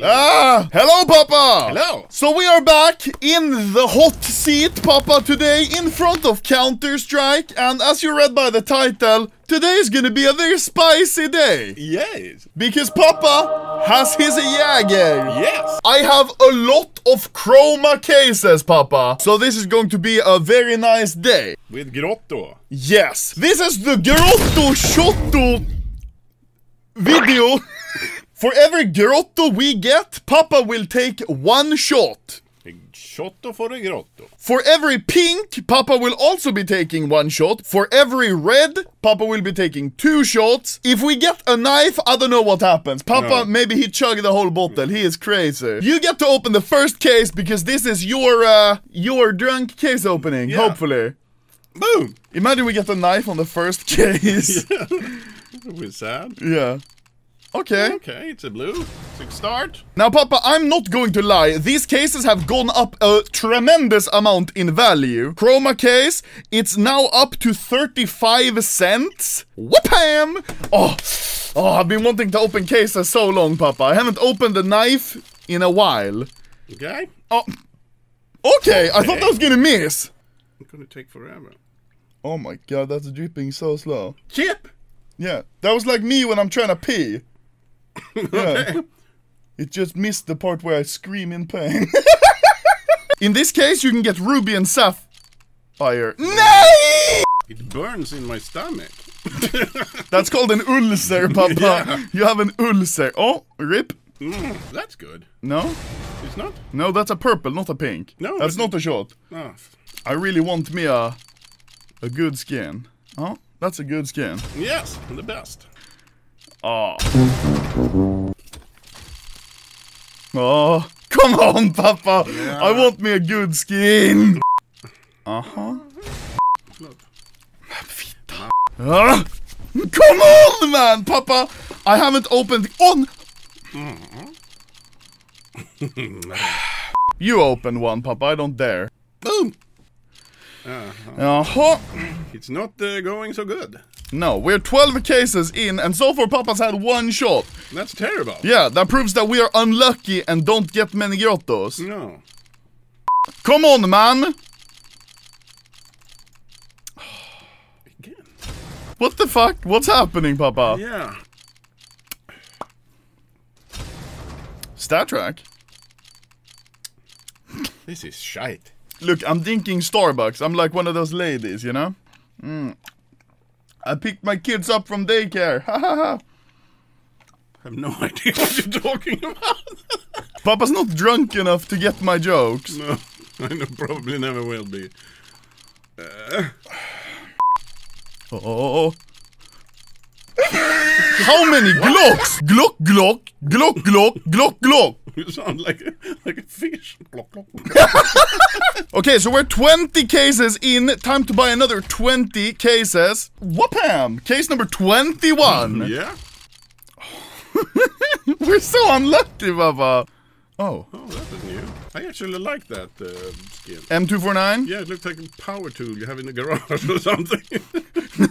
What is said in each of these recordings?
Ah! Hello, Papa! Hello. So we are back in the hot seat, Papa, today in front of Counter-Strike, and as you read by the title, today is gonna be a very spicy day. Yes. Because Papa has his Jäger. Yes. I have a lot of chroma cases, Papa. So this is going to be a very nice day. With Grotto. Yes. This is the Grotto Shotto video. For every Grotto we get, Papa will take one shot. Shotto for a Grotto. For every pink, Papa will also be taking one shot. For every red, Papa will be taking two shots. If we get a knife, I don't know what happens. Papa, No. maybe he chugged the whole bottle. He is crazy. You get to open the first case because this is your, uh, your drunk case opening, Yeah. hopefully. Boom. Imagine we get a knife on the first case. We're sad. yeah. Okay. Okay, it's a blue. Six start. Now, Papa, I'm not going to lie. These cases have gone up a tremendous amount in value. Chroma case, it's now up to 35 cents. Whoopam! Oh, oh, I've been wanting to open cases so long, Papa. I haven't opened a knife in a while. Okay. Oh, okay. I thought that was gonna miss. It's gonna take forever. Oh my god, that's dripping so slow. Chip. Yeah, that was like me when I'm trying to pee. Yeah. It just missed the part where I scream in pain. in this case, you can get ruby and sapphire. Nay! It burns in my stomach. That's called an ulcer, Papa. Yeah. You have an ulcer. Oh, rip. Mm, that's good. No, It's not? no, that's a purple, not a pink. No, that's not a shot. Oh. I really want me a a good skin. Oh, that's a good skin. Yes, the best. Oh. Oh, come on, Papa. I want me a good skin. Uh huh. Look. Ah, come on, man, Papa. I haven't opened on. you open one, Papa. I don't dare. Boom. Uh-huh. It's not uh, going so good. No, we're 12 cases in, and so far Papa's had one shot. That's terrible. Yeah, that proves that we are unlucky and don't get many grottos. No. Come on, man! Again. What the fuck? What's happening, Papa? Yeah. Star Trek? This is shite. Look, I'm drinking Starbucks. I'm like one of those ladies, you know? Mm. I picked my kids up from daycare. Ha ha ha. I have no idea what you're talking about. Papa's not drunk enough to get my jokes. no, I know, probably never will be. Uh. Oh. oh, oh, oh. How many Glocks? Glock, Glock, Glock, Glock, Glock, Glock. You sound like a, like a fish. Glock, glock. Okay, so we're 20 cases in. Time to buy another 20 cases. Whoopam! Case number 21. yeah? We're so unlucky, Papa. Oh, Oh, that is. I actually like that uh, skin. M249? Yeah, it looks like a power tool you have in the garage or something.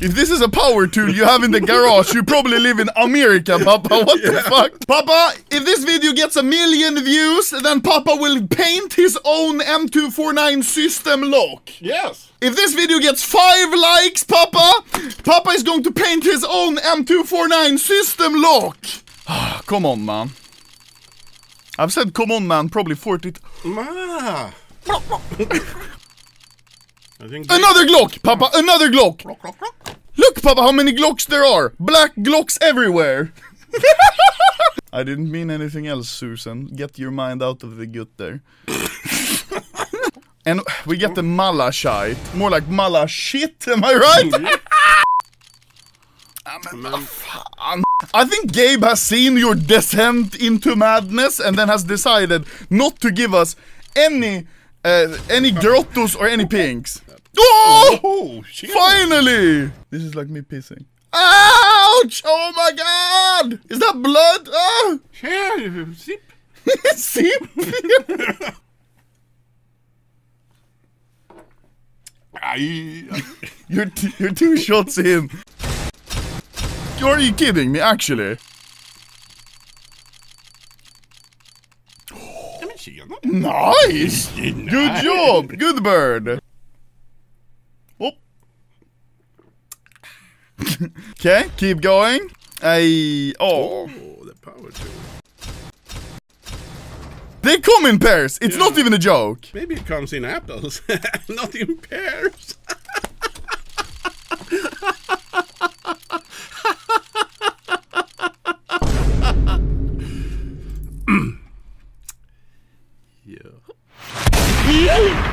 If this is a power tool you have in the garage, you probably live in America, Papa. What the fuck? Papa, if this video gets a million views, then Papa will paint his own M249 system lock. yes! If this video gets five likes, Papa, Papa is going to paint his own M249 system lock. come on, man. I've said come on, man, probably 40. t- Ma! Another Glock, Papa, another Glock. Glock, glock, glock. Look, Papa, how many Glocks there are. Black Glocks everywhere. I didn't mean anything else, Susan. Get your mind out of the gut there. and we get the malachite. More like malashit, am I right? Mm-hmm. Men, I think Gabe has seen your descent into madness and then has decided not to give us any uh, any grottos or any pinks. Oh! oh! Finally! This is like me pissing. Ouch! Oh my god! Is that blood? Ah! Yeah, zip. Sip! Aj, you're, you're two shots in. Are you kidding me, actually? Nice! Good job! Good bird! Okay, keep going. I oh. Oh, the power tool. They come in pairs! It's Yeah. not even a joke! Maybe it comes in apples, not in pears.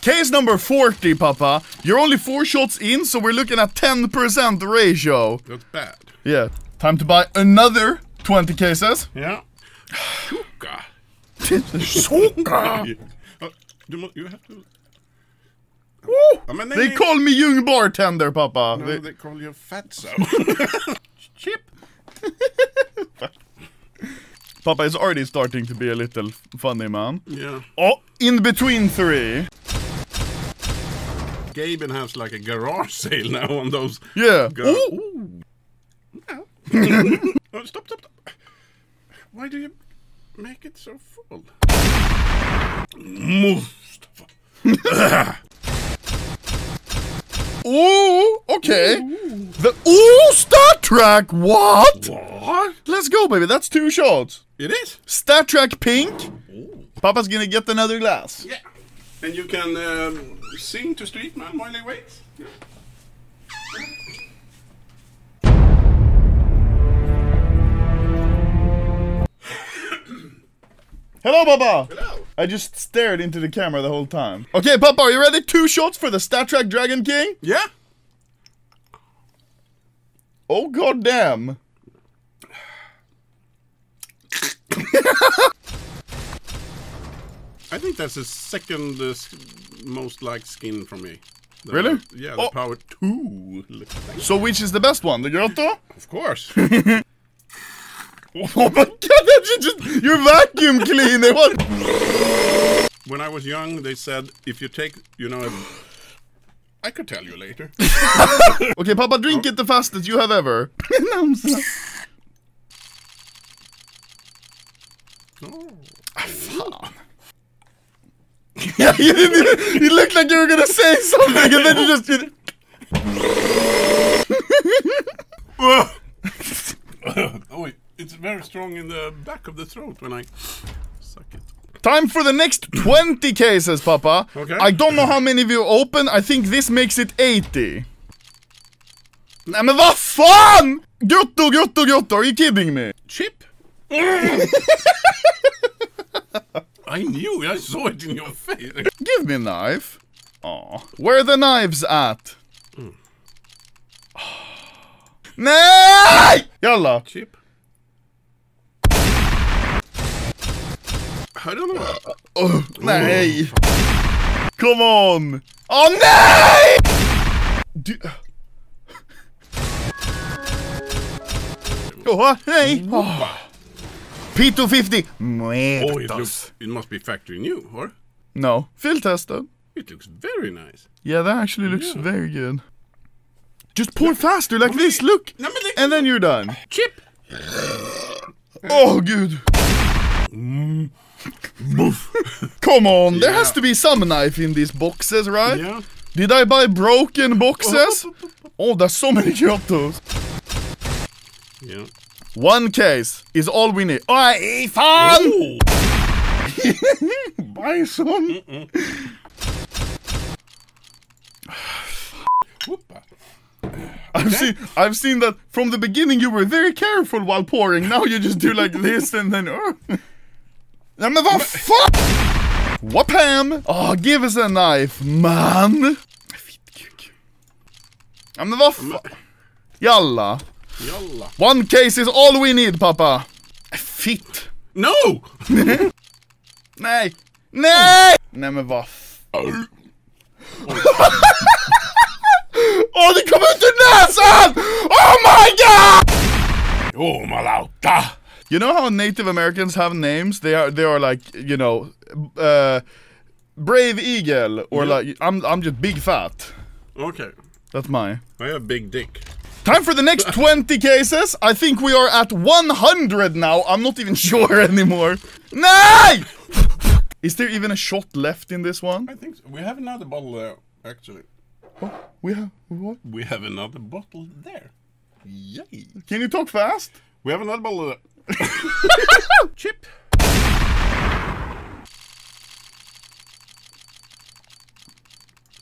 Case number 40, Papa. You're only four shots in, so we're looking at 10% ratio. That's bad. Yeah. Time to buy another 20 cases. Yeah. Uh, du må, you have to... Woo! Ja, men They nej, call me young bartender, Papa. No, They- they call you fatso. Chip. Papa is already starting to be a little funny, man. yeah. Oh, in between three. Gaben has like a garage sale now on those. Yeah. Ooh. Oh, stop, stop, stop. Why do you make it so full? Mustafa. Ooh, okay. The Ooh, StatTrak. What? What? Let's go, baby. That's two shots. It is? Star Trek Pink. Papa's gonna get another glass. Yeah. And you can um, sing to Streetman while he wait. Yeah. Hello, Papa. Hello. I just stared into the camera the whole time. Okay, Papa, are you ready? Two shots for the StatTrak Dragon King. Yeah? Oh god damn. I think that's the second uh, most liked skin for me. The- Really? Yeah, the Oh. power two. So which is the best one? The grotto? Of course. Oh my god, you just you're vacuum cleaning. What? when I was young, they said if you take, you know, I could tell you later. Okay, Papa, drink it the fastest you have ever. Namsa. oh. Yeah, you, didn't- you looked like you were gonna say something, and then you just did. oh, wait, it's very strong in the back of the throat when I suck it. Time for the next 20 cases, Papa. Okay. I don't know how many of you open. I think this makes it 80. Nej men vad fan! Grotto, grotto, grotto, are you kidding me? Chip? I knew, I saw it in your face. Give me a knife. Oh, Where are the knives at? Nej! Jalla. Chip? I don't know. Oh, nej! Come on! Åh nej! Du... Åh, nej! Oh. P250 Oh, it looks. It must be factory new, or? No, field tested. It looks very nice. Yeah, that actually looks Yeah. very good. Just pour faster like this, look! No, but And then you're done. Chip. Oh, good. Mm. Come on, there has to be some knife in these boxes, right? Yeah. Did I buy broken boxes? Oh, there's so many grottos. Yeah. One case is all we need. Oj, fan! Oh. Bison! Whoopa. I've seen, I've seen that from the beginning you were very careful while pouring. Now you just do like this and then... Oh. Men vad fan! Whapam! Oh, give us a knife, man! Ja men vad fan? Jalla. One case is all we need, pappa. Fitt. No! Nej! Nej! Nej men vad Åh, det kom ut ur näsan! Oh my god! Oh, malauta! You know how Native Americans have names? They are they are like, you know, uh, Brave Eagle or Yeah. like I'm I'm just big fat. Okay. That's my. I have big dick. Time for the next 20 cases. I think we are at 100 now. I'm not even sure anymore. Nej! Is there even a shot left in this one? I think so. we have another bottle there. Actually, oh, We have what? we have another bottle there. Yay! Can you talk fast? We have another bottle there. Chip.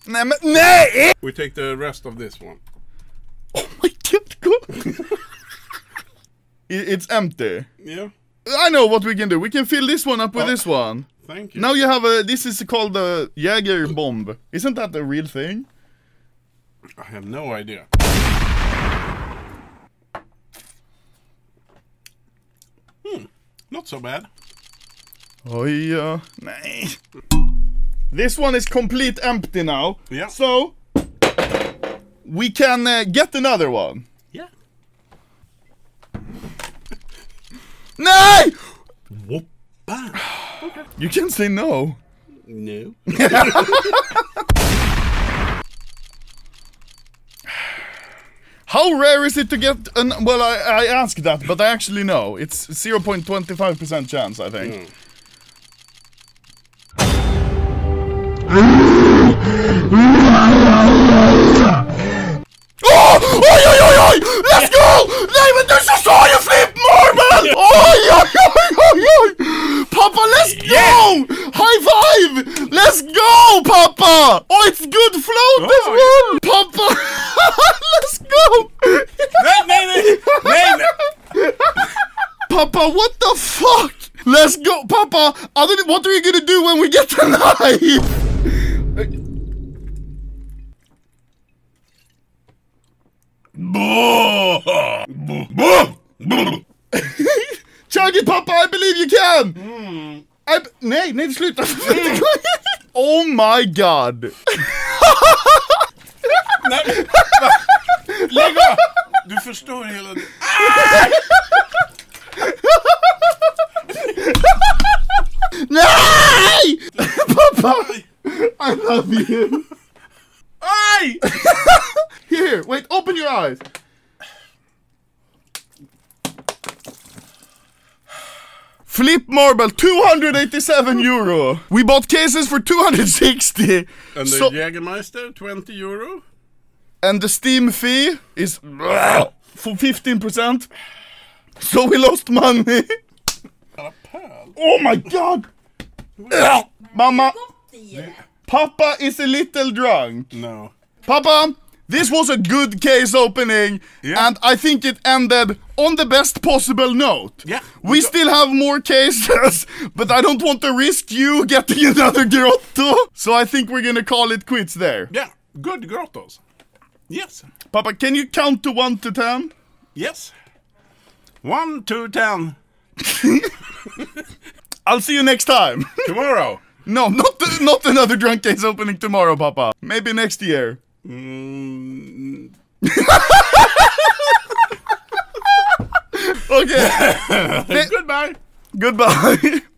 Nej nej! We take the rest of this one. Oh my god! God. It- It's empty. Yeah. I know what we can do. We can fill this one up with this one. Thank you. Now you have a. This is called the Jaeger bomb. Isn't that the real thing? I have no idea. Hmm. Not so bad. Oh yeah. This one is complete empty now. Yeah. So we can uh, get another one. Yeah. Nej! Whoopa. You can't say no. No. How rare is it to get an? Well, I, I asked that, but I actually know. It's 0.25% chance, I think. Oh! Oj, oj, oj, oj! Let's go! Nej, men du så sa ju flip marble! Oj, oj, oj, oj, oj! Papa, let's go! High five! Let's go, Papa! Oh, it's good float as Oh, well! Papa! let's go! nej, nej, nej! Nej, nej! Papa, what the fuck? Let's go, Papa! Other than, what are you gonna do when we get the knife? Chug it, Papa! I believe you can! I b- nej, nej, sluta! oh my god! nej. Va? Lägg av! Du förstår hela... Nej! Papa! I love you! Aj! Here, wait, open your eyes. Flip marble, 287 euro. We bought cases for 260. And the So- Jägermeister, 20 euro. and the Steam fee is for 15%. So we lost money. Oh my god! Mama, Papa is a little drunk. No. Papa, this was a good case opening, Yeah. and I think it ended on the best possible note. Yeah. We still have more cases, but I don't want to risk you getting another grotto. So I think we're gonna call it quits there. Yeah, good grottos. Yes. Papa, can you count to 1 to 10? Yes. One, two, ten. I'll see you next time. Tomorrow. No, not not another drunk case opening tomorrow, Papa. Maybe next year. Mm, Okay. goodbye. Goodbye.